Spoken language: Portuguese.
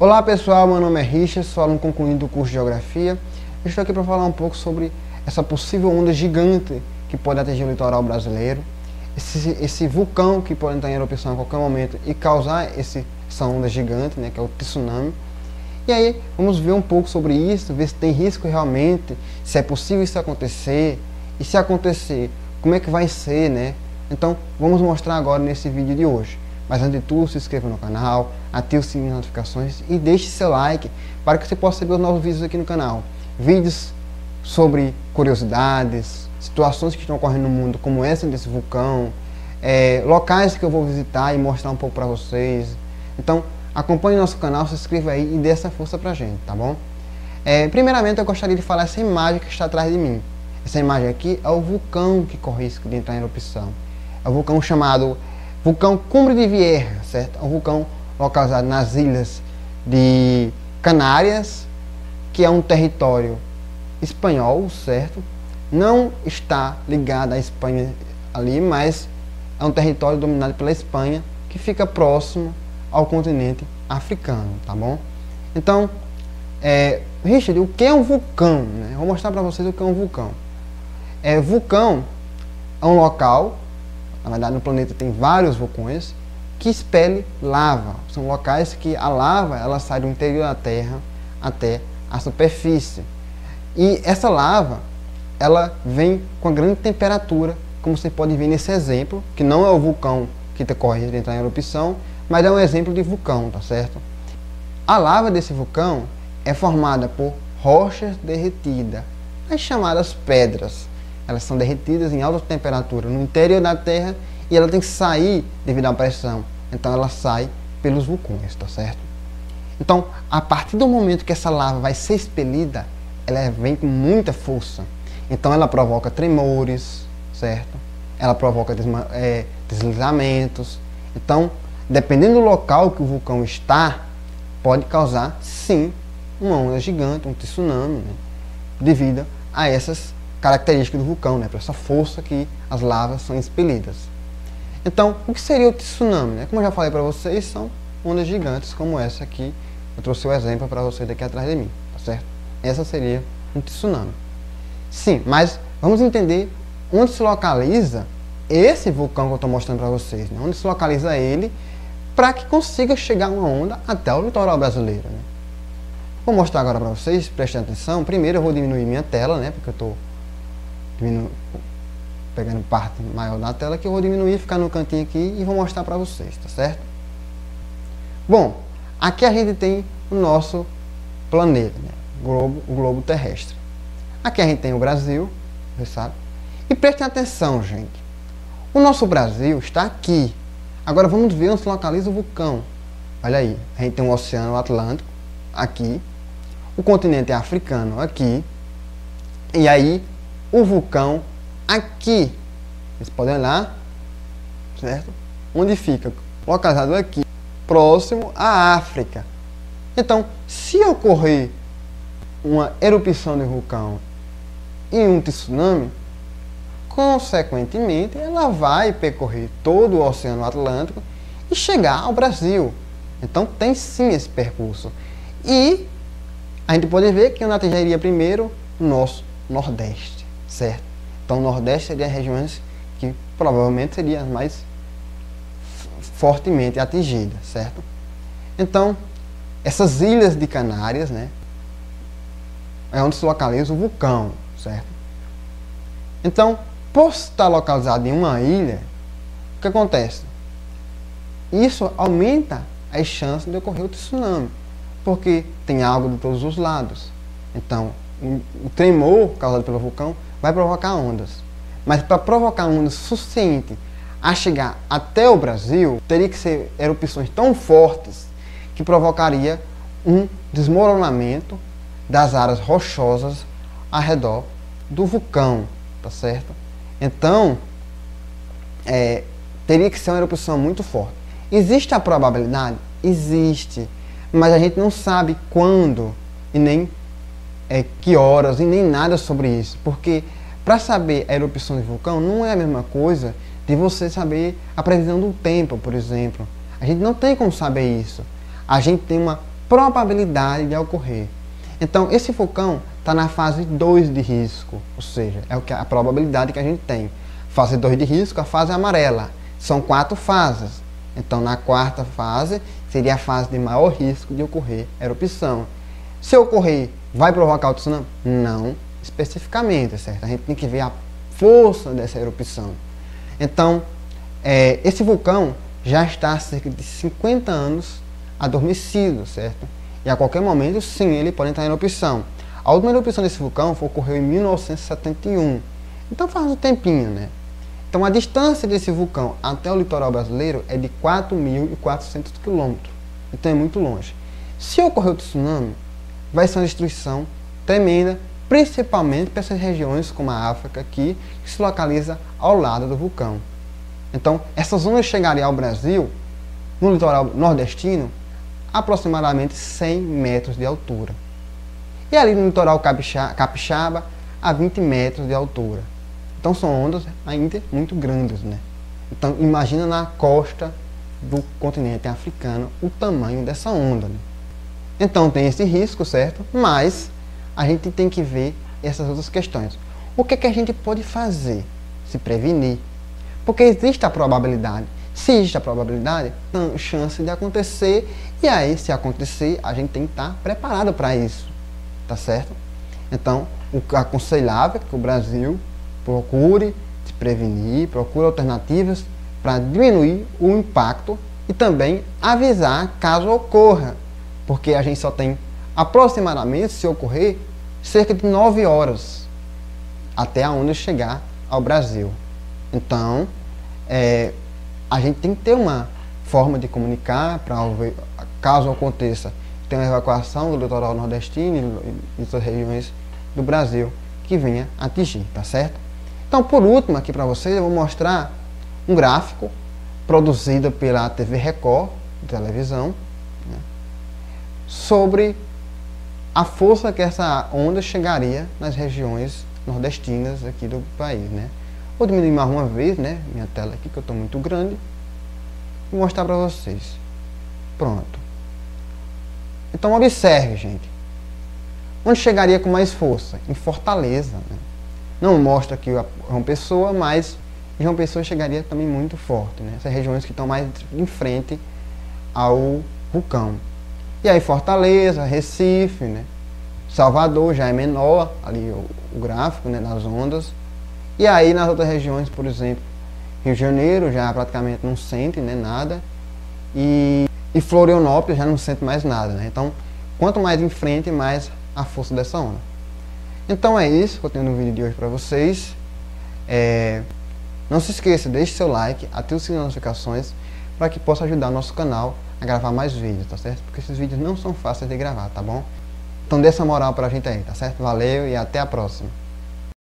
Olá pessoal, meu nome é Richard, sou aluno concluindo o curso de Geografia. Estou aqui para falar um pouco sobre essa possível onda gigante que pode atingir o litoral brasileiro, esse, esse vulcão que pode entrar em erupção a qualquer momento e causar esse, essa onda gigante, né, que é o tsunami. E aí vamos ver um pouco sobre isso, ver se tem risco realmente, se é possível isso acontecer, e se acontecer, como é que vai ser, né? Então vamos mostrar agora nesse vídeo de hoje. Mas antes de tudo, se inscreva no canal, ative o sininho de notificações e deixe seu like para que você possa ver os novos vídeos aqui no canal. Vídeos sobre curiosidades, situações que estão ocorrendo no mundo, como essa desse vulcão, é, locais que eu vou visitar e mostrar um pouco para vocês. Então, acompanhe nosso canal, se inscreva aí e dê essa força pra gente, tá bom? É, primeiramente, eu gostaria de falar essa imagem que está atrás de mim. Essa imagem aqui é o vulcão que corre risco de entrar em erupção. É o vulcão chamado Vulcão Cumbre de Vieira, certo? É um vulcão localizado nas ilhas de Canárias, que é um território espanhol, certo? Não está ligado à Espanha ali, mas é um território dominado pela Espanha, que fica próximo ao continente africano, tá bom? Então, é, Richard, o que é um vulcão? Né? Vou mostrar para vocês o que é um vulcão. É, vulcão é um local na verdade, no planeta tem vários vulcões que expelem lava. São locais que a lava ela sai do interior da Terra até a superfície. E essa lava ela vem com a grande temperatura, como você pode ver nesse exemplo, que não é o vulcão que decorre de entrar em erupção, mas é um exemplo de vulcão, tá certo? A lava desse vulcão é formada por rochas derretidas, as chamadas pedras elas são derretidas em alta temperatura no interior da Terra e ela tem que sair devido à pressão. Então ela sai pelos vulcões, tá certo? Então, a partir do momento que essa lava vai ser expelida, ela vem com muita força. Então ela provoca tremores, certo? Ela provoca é, deslizamentos. Então, dependendo do local que o vulcão está, pode causar sim uma onda gigante, um tsunami, né? devido a essas característica do vulcão, né, para essa força que as lavas são expelidas. Então, o que seria o tsunami? Né? Como eu já falei para vocês, são ondas gigantes como essa aqui. Eu trouxe o exemplo para vocês daqui atrás de mim, tá certo? Essa seria um tsunami. Sim, mas vamos entender onde se localiza esse vulcão que eu estou mostrando para vocês, né? onde se localiza ele para que consiga chegar uma onda até o litoral brasileiro. Né? Vou mostrar agora para vocês, prestem atenção. Primeiro eu vou diminuir minha tela, né, porque eu estou diminu... pegando parte maior da tela, que eu vou diminuir, ficar no cantinho aqui e vou mostrar para vocês, tá certo? Bom, aqui a gente tem o nosso planeta, né? o, globo, o globo terrestre. Aqui a gente tem o Brasil, você sabe? E prestem atenção, gente. O nosso Brasil está aqui. Agora vamos ver onde se localiza o vulcão. Olha aí, a gente tem o Oceano Atlântico aqui, o continente africano aqui, e aí o vulcão aqui. Vocês podem olhar, certo? Onde fica? Localizado aqui, próximo à África. Então, se ocorrer uma erupção de vulcão e um tsunami, consequentemente, ela vai percorrer todo o Oceano Atlântico e chegar ao Brasil. Então, tem sim esse percurso. E a gente pode ver que onde atingiria primeiro o nosso Nordeste certo? Então, o Nordeste seria as regiões que provavelmente seriam as mais fortemente atingidas, certo? Então, essas ilhas de Canárias, né, é onde se localiza o vulcão, certo? Então, por estar localizado em uma ilha, o que acontece? Isso aumenta as chances de ocorrer o tsunami, porque tem água de todos os lados. Então, o tremor causado pelo vulcão vai provocar ondas. Mas para provocar ondas suficiente a chegar até o Brasil, teria que ser erupções tão fortes que provocaria um desmoronamento das áreas rochosas ao redor do vulcão, tá certo? Então, é, teria que ser uma erupção muito forte. Existe a probabilidade? Existe, mas a gente não sabe quando e nem é, que horas e nem nada sobre isso. Porque para saber a erupção de vulcão não é a mesma coisa de você saber a previsão do tempo, por exemplo. A gente não tem como saber isso. A gente tem uma probabilidade de ocorrer. Então, esse vulcão está na fase 2 de risco, ou seja, é o que a probabilidade que a gente tem. Fase 2 de risco, a fase amarela. São quatro fases. Então, na quarta fase, seria a fase de maior risco de ocorrer erupção. Se ocorrer, vai provocar o tsunami? Não, especificamente, certo? A gente tem que ver a força dessa erupção. Então, é, esse vulcão já está há cerca de 50 anos adormecido, certo? E a qualquer momento, sim, ele pode entrar em erupção. A última erupção desse vulcão ocorreu em 1971. Então faz um tempinho, né? Então a distância desse vulcão até o litoral brasileiro é de 4.400 quilômetros. Então é muito longe. Se ocorrer o tsunami, vai ser uma destruição tremenda, principalmente para essas regiões como a África que se localiza ao lado do vulcão. Então, essas ondas chegariam ao Brasil, no litoral nordestino, aproximadamente 100 metros de altura. E ali no litoral capixaba, a 20 metros de altura. Então são ondas ainda muito grandes, né? Então imagina na costa do continente africano o tamanho dessa onda. Né? Então tem esse risco, certo? Mas a gente tem que ver essas outras questões. O que, é que a gente pode fazer? Se prevenir. Porque existe a probabilidade. Se existe a probabilidade, tem chance de acontecer. E aí, se acontecer, a gente tem que estar preparado para isso. Tá certo? Então, o aconselhável é que o Brasil procure se prevenir, procure alternativas para diminuir o impacto e também avisar caso ocorra porque a gente só tem aproximadamente, se ocorrer, cerca de 9 horas até a onda chegar ao Brasil. Então, é, a gente tem que ter uma forma de comunicar para caso aconteça tem uma evacuação do litoral nordestino e outras regiões do Brasil que venha atingir, tá certo? Então, por último, aqui para vocês, eu vou mostrar um gráfico produzido pela TV Record, televisão, sobre a força que essa onda chegaria nas regiões nordestinas aqui do país, né? Vou diminuir mais uma vez, né, minha tela aqui, que eu estou muito grande, e mostrar para vocês. Pronto. Então observe, gente. Onde chegaria com mais força? Em Fortaleza. Né? Não mostra aqui João Pessoa, mas João Pessoa chegaria também muito forte. Né? Essas regiões que estão mais em frente ao vulcão. E aí Fortaleza, Recife, né? Salvador já é menor, ali o, o gráfico né, das ondas. E aí nas outras regiões, por exemplo, Rio de Janeiro já praticamente não sente né, nada. E, e Florianópolis já não sente mais nada. Né? Então, quanto mais em frente, mais a força dessa onda. Então é isso que eu tenho no vídeo de hoje para vocês. É, não se esqueça, deixe seu like, ative o sininho de notificações para que possa ajudar o nosso canal a gravar mais vídeos, tá certo? Porque esses vídeos não são fáceis de gravar, tá bom? Então dê essa moral pra gente aí, tá certo? Valeu e até a próxima.